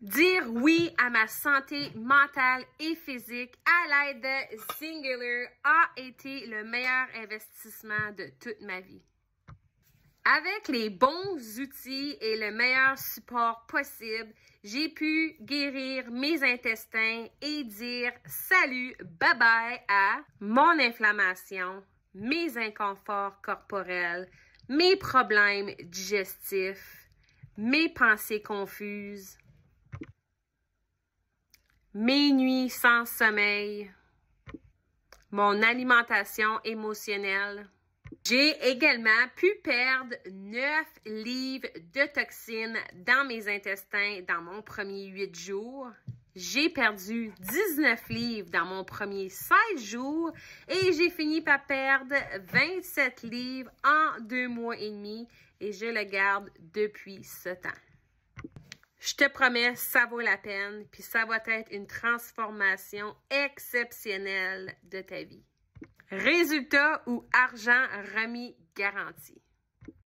Dire oui à ma santé mentale et physique à l'aide de Singular a été le meilleur investissement de toute ma vie. Avec les bons outils et le meilleur support possible, j'ai pu guérir mes intestins et dire salut, bye bye à mon inflammation, mes inconforts corporels, mes problèmes digestifs, mes pensées confuses, mes nuits sans sommeil, mon alimentation émotionnelle. J'ai également pu perdre 9 livres de toxines dans mes intestins dans mon premier 8 jours. J'ai perdu 19 livres dans mon premier 16 jours et j'ai fini par perdre 27 livres en deux mois et demi et je le garde depuis ce temps. Je te promets, ça vaut la peine, puis ça va être une transformation exceptionnelle de ta vie. Résultat ou argent remis garanti.